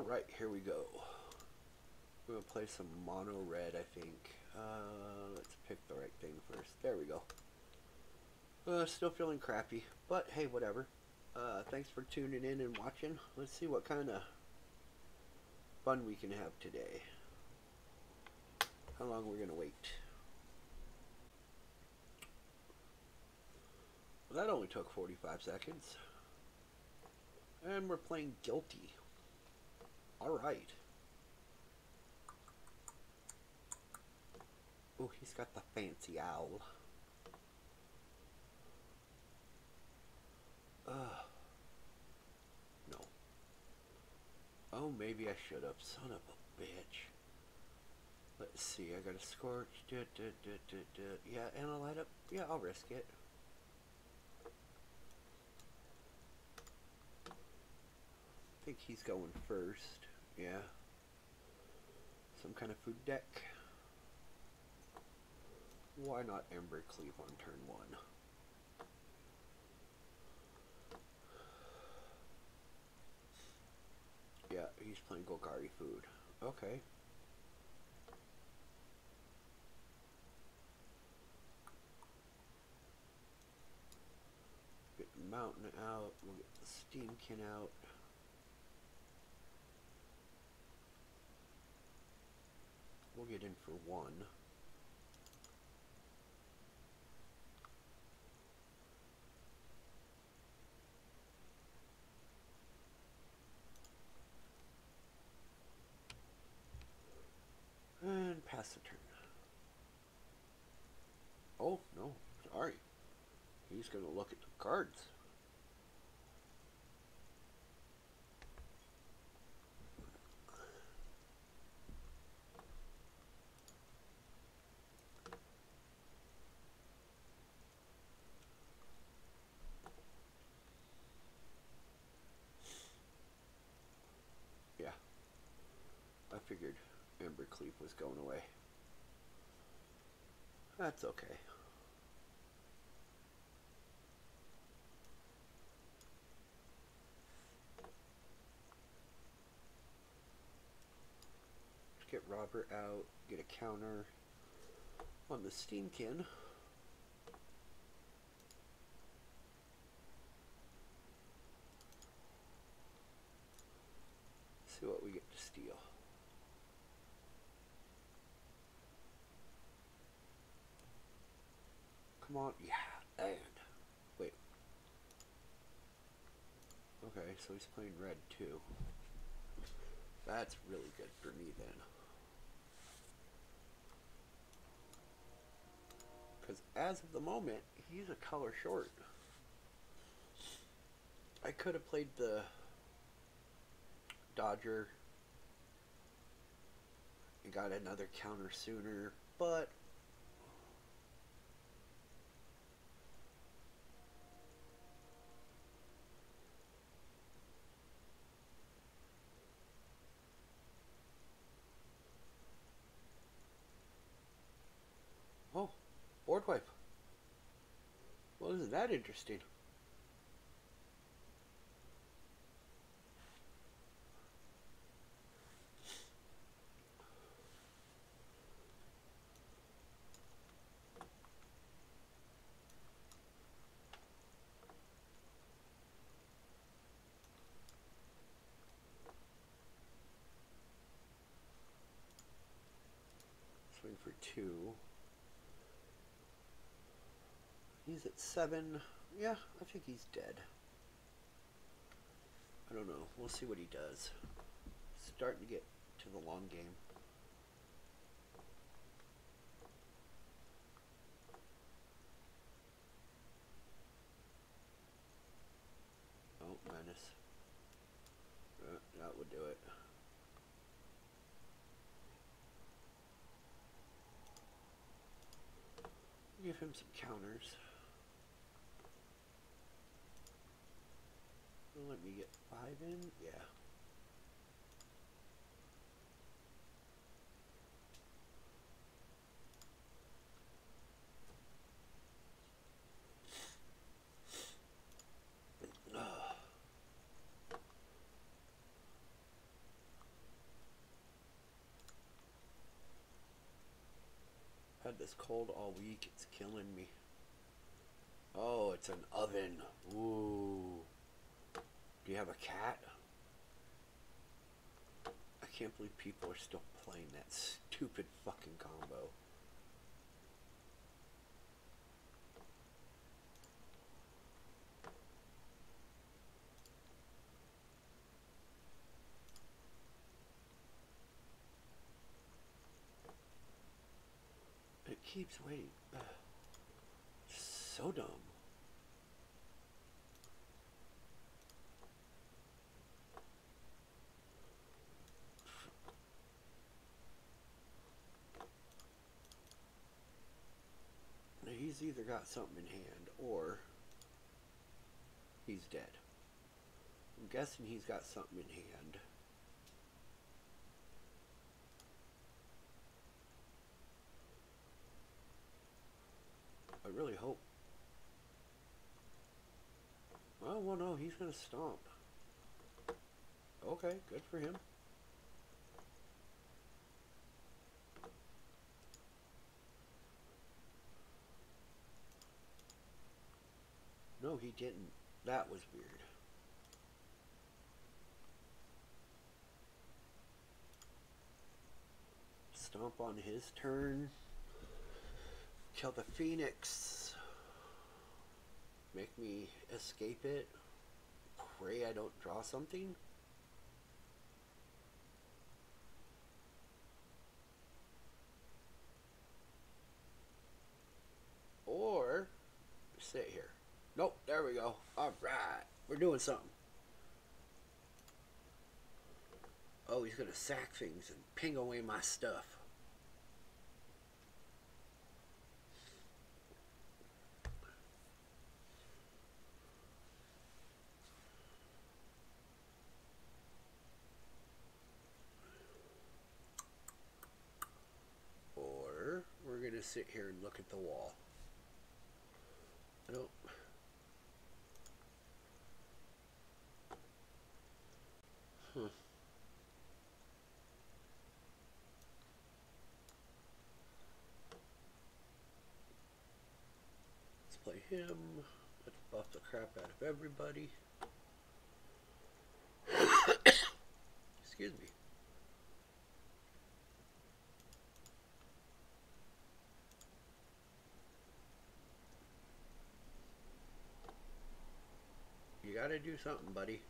Alright, here we go. We're going to play some mono red, I think. Uh, let's pick the right thing first. There we go. Uh, still feeling crappy, but hey, whatever. Uh, thanks for tuning in and watching. Let's see what kind of fun we can have today. How long we're going to wait. Well, that only took 45 seconds. And we're playing Guilty. Alright. Oh, he's got the fancy owl. Ugh. No. Oh, maybe I should have. Son of a bitch. Let's see, I got a scorch. Da. Yeah, and a light up. Yeah, I'll risk it. I think he's going first. Yeah. Some kind of food deck. Why not Embercleave on turn one? Yeah, he's playing Golgari food. Okay. Get the mountain out, we'll get the steamkin out. Get in for one. And pass the turn. Oh, no, sorry. He's going to look at the cards. Yeah. I figured Embercleave was going away. That's okay. Get Robert out, get a counter on the Steamkin. See what we get to steal. Come on, yeah, and wait. Okay, so he's playing red too. That's really good for me then. Because as of the moment, he's a color short. I could have played the Dodger and got another counter sooner, but Oh, wipe. Well, isn't that interesting? Swing for two. He's at seven. Yeah, I think he's dead. I don't know. We'll see what he does. Starting to get to the long game. Oh, menace. Uh, that would do it. Give him some counters. Let me get five in. Yeah. had this cold all week. It's killing me. Oh, it's an oven. Ooh. You have a cat? I can't believe people are still playing that stupid fucking combo. It keeps waiting. So dumb. He's either got something in hand or he's dead. I'm guessing he's got something in hand. I really hope. Oh, well, no, he's going to stomp. Okay, good for him. No, he didn't. That was weird. Stomp on his turn. Kill the phoenix. Make me escape it. Pray I don't draw something. Or sit here. Nope, there we go. All right, we're doing something. Oh, he's gonna sack things and ping away my stuff. Or we're gonna sit here and look at the wall. I don't. Huh. Let's play him. Let's buff the crap out of everybody. Excuse me. You gotta do something, buddy.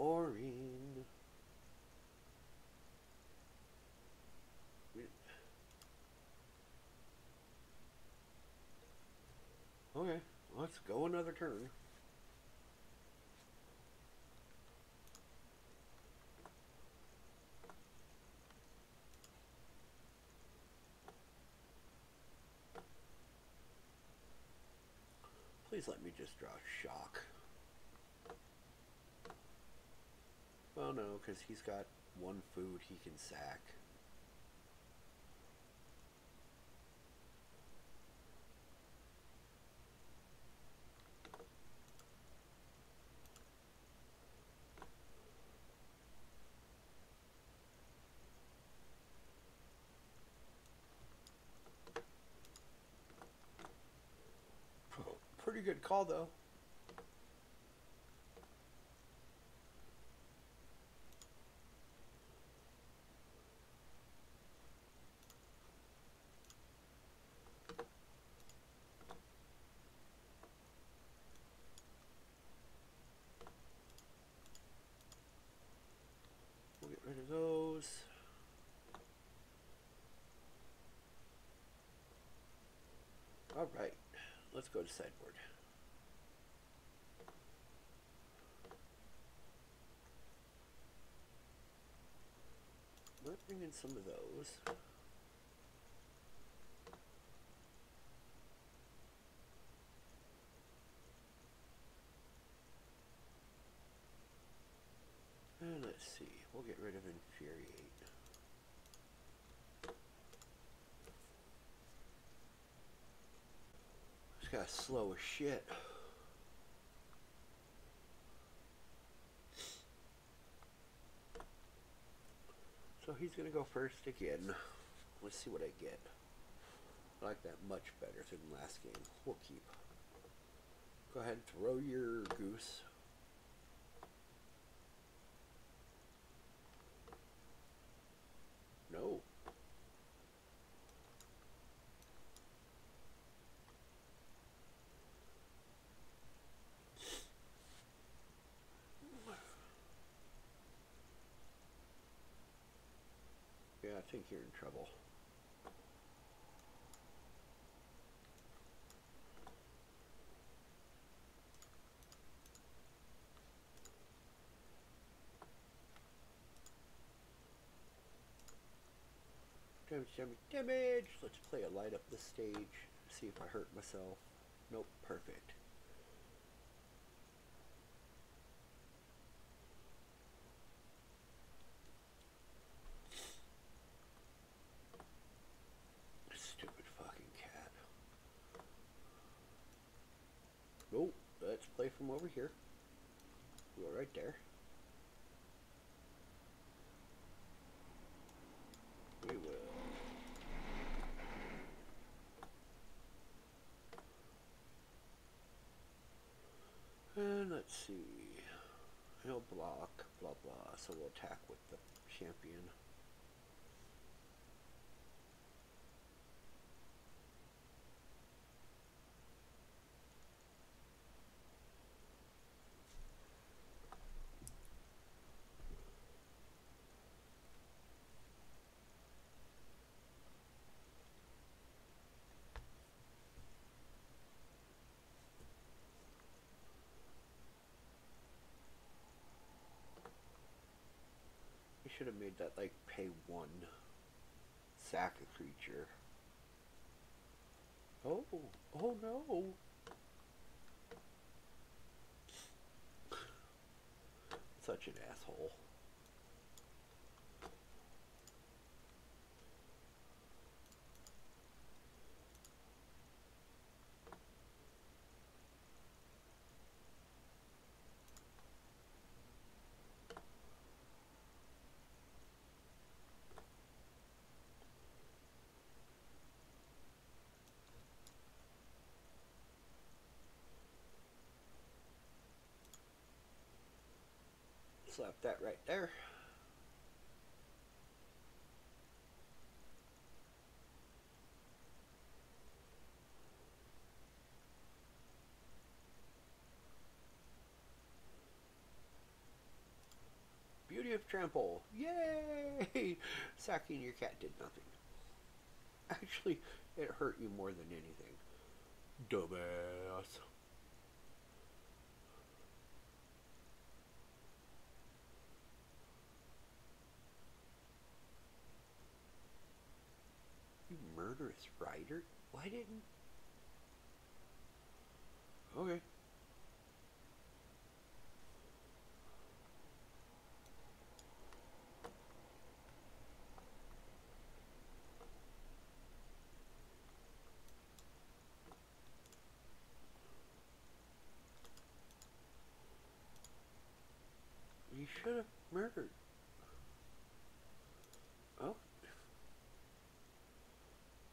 Boring. Okay, let's go another turn. Please let me just draw shock. Well, no, because he's got one food he can sack. Pretty good call, though. We'll get rid of those. All right, let's go to sideboard. Let's bring in some of those. And let's see, we'll get rid of Infuriate. This guy's slow as shit. He's gonna go first again. Let's see what I get. I like that much better than last game. We'll keep. Go ahead and throw your goose. No. Yeah, I think you're in trouble. Damage, damage, damage! Let's play a light up the stage. See if I hurt myself. Nope, perfect. Stupid fucking cat. Nope, from over here. We're right there. We will. And let's see. He'll block, blah blah, so we'll attack with the champion. Should have made that like pay one sack a creature. Oh, oh no. Such an asshole. Slap that right there. Beauty of trample. Yay! Sacking your cat did nothing. Actually, it hurt you more than anything. Dumbass. You Murderous Rider? Why didn't... Okay. You should have murdered. Oh.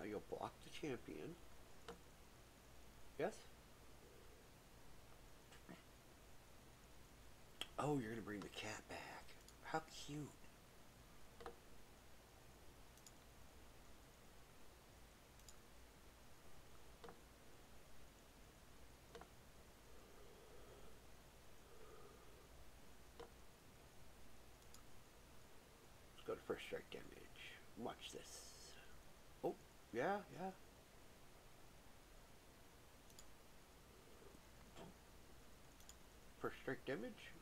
Now you'll block the champion. Yes? Oh, you're gonna bring the cat back. How cute. Let's go to first strike damage. Watch this. Yeah, yeah. For strict image.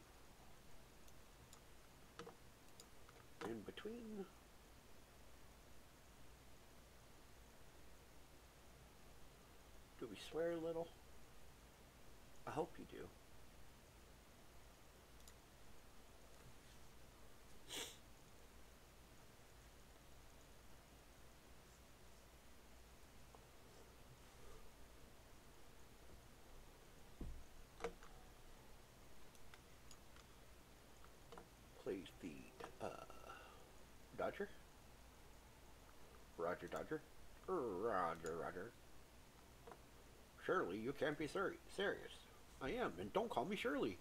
In between. Do we swear a little? I hope you do. Dodger? Roger, Dodger? Roger, Roger. Shirley, you can't be ser- serious. I am, and don't call me Shirley.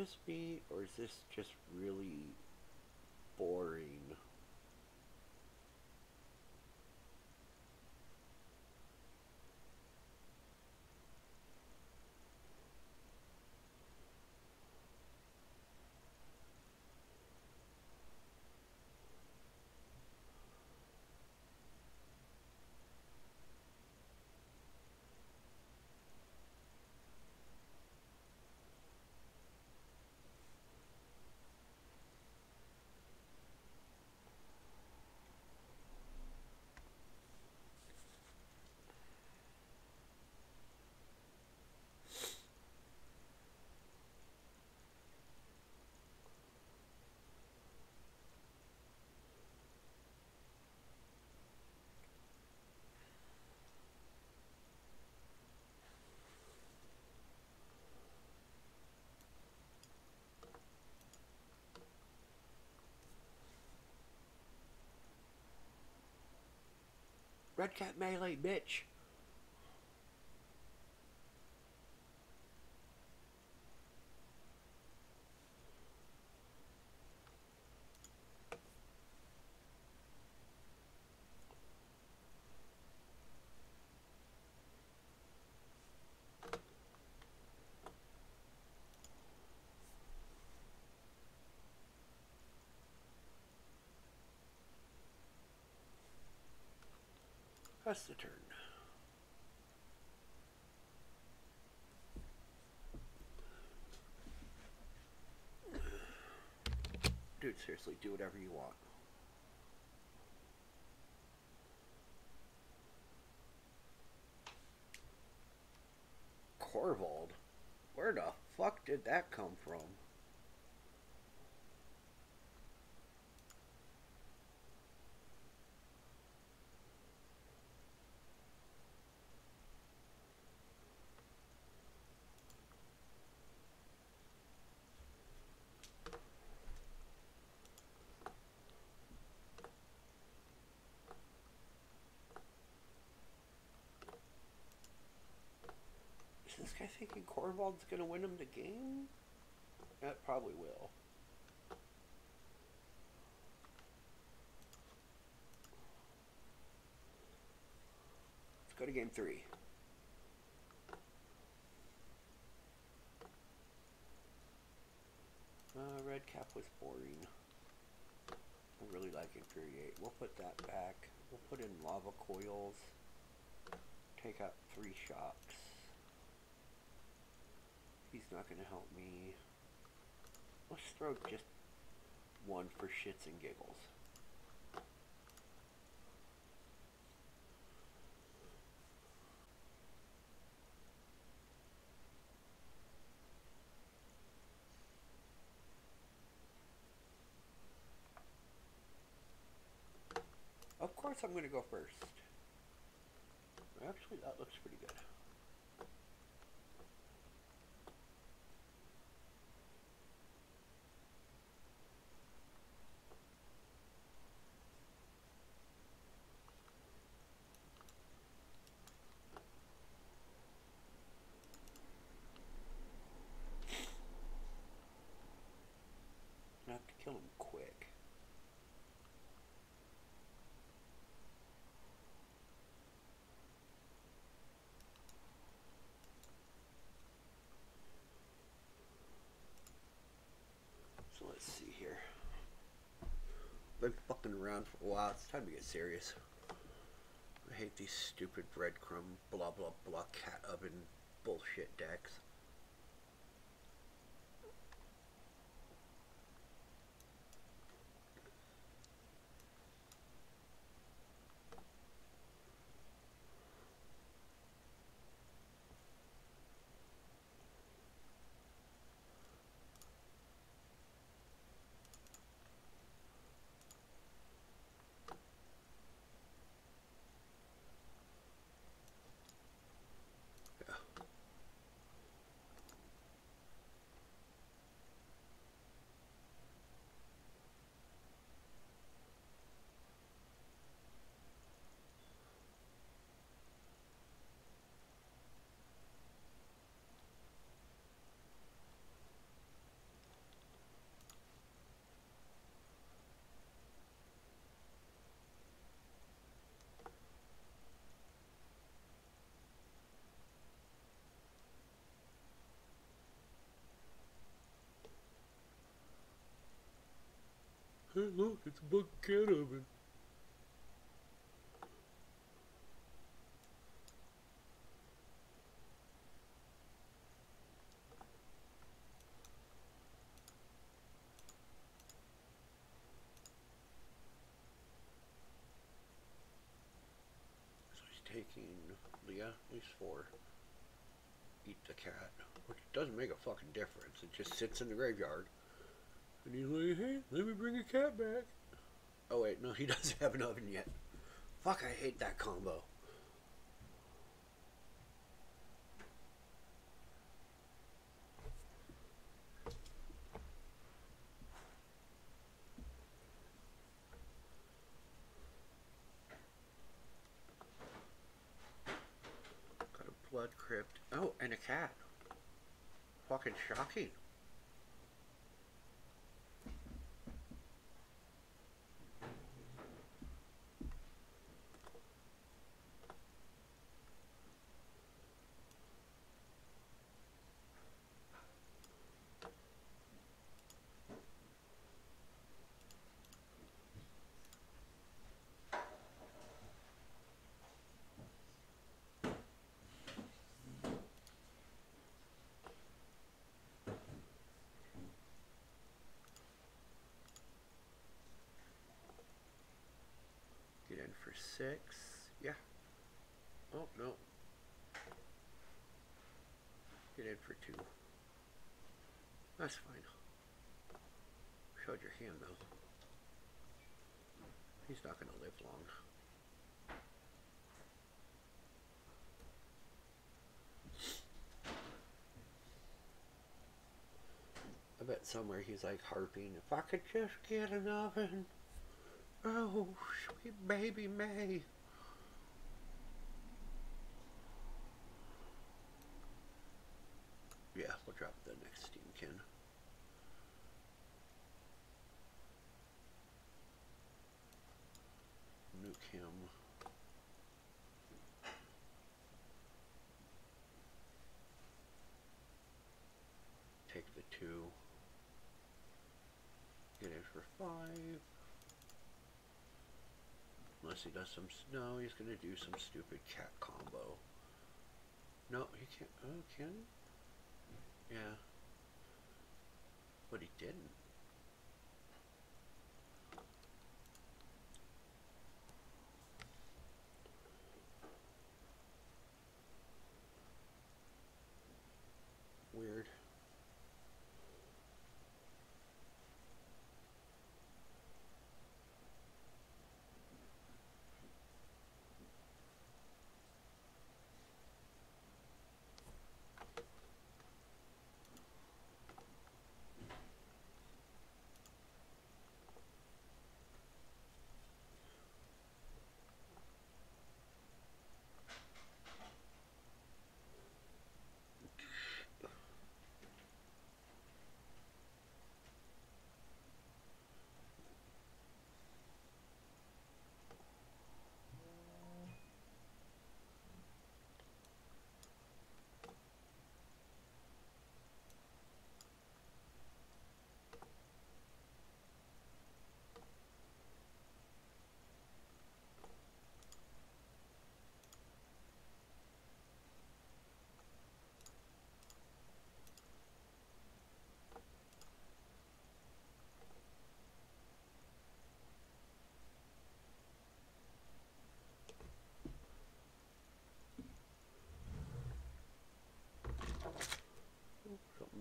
Just me, or is this just really boring? Redcap Melee, bitch! Turn. Dude, seriously, do whatever you want. Korvold? Where the fuck did that come from? Is guy thinking Korvold's gonna win him the game? That probably will. Let's go to game three. Uh, red cap was boring. I really like Infuriate. We'll put that back. We'll put in lava coils. Take out three shocks. He's not going to help me. Let's throw just one for shits and giggles. Of course I'm going to go first. Actually, that looks pretty good. I have to kill him quick. Around for a while. It's time to get serious. I hate these stupid breadcrumb blah blah blah cat oven bullshit decks. Look, it's a bug cat oven. So he's taking Leah, least four. Eat the cat, which doesn't make a fucking difference. It just sits in the graveyard. And he's like, hey, let me bring a cat back. Oh, wait, no, he doesn't have an oven yet. Fuck, I hate that combo. Got a blood crypt. Oh, and a cat. Fucking shocking. Get in for six. Yeah. Oh, no. Get in for two. That's fine. Showed your hand, though. He's not going to live long. I bet somewhere he's like harping, if I could just get an oven. Oh, sweet baby May. Yeah, we'll drop the next steam can. Nuke him. Take the two. Get in for five. Unless he does some, no, he's gonna do some stupid cat combo. No, he can't, oh, can he? Yeah. But he didn't. Weird.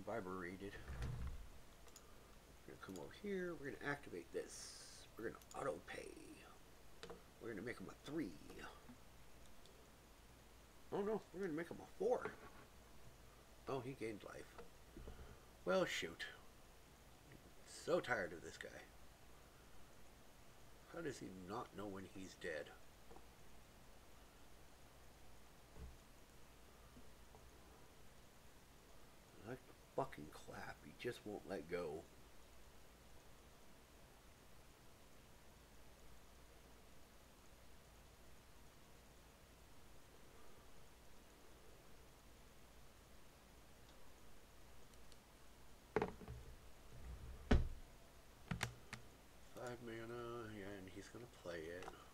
Vibrated. We're gonna come over here. We're gonna activate this. We're gonna auto pay. We're gonna make him a three. Oh no, we're gonna make him a four. Oh, he gained life. Well, shoot. So tired of this guy. How does he not know when he's dead? Like the fucking clap, he just won't let go. Five mana, and he's gonna play it.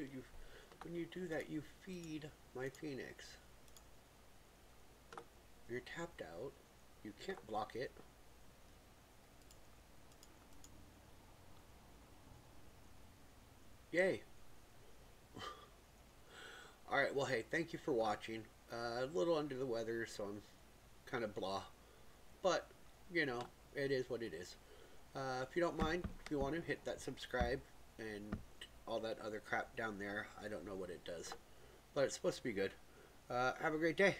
You, when you do that, you feed my phoenix. You're tapped out. You can't block it. Yay. Alright, well, hey, thank you for watching. Uh, a little under the weather, so I'm kind of blah. But, you know, it is what it is. Uh, if you don't mind, if you want to, hit that subscribe and all that other crap down there. I don't know what it does. But it's supposed to be good. Uh, have a great day.